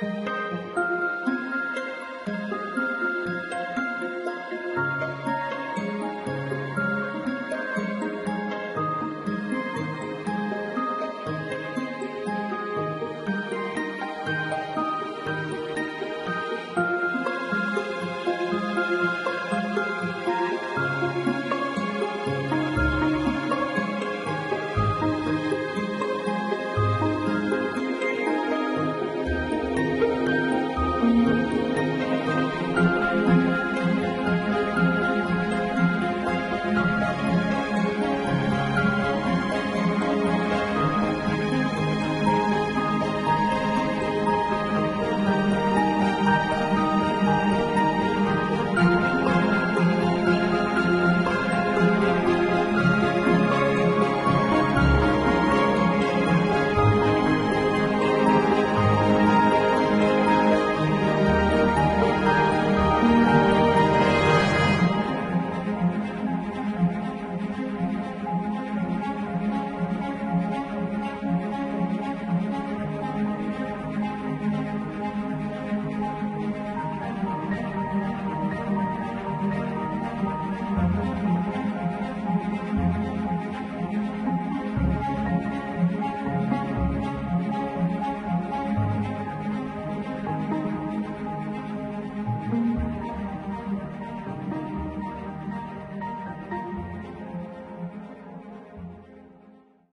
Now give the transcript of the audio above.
Música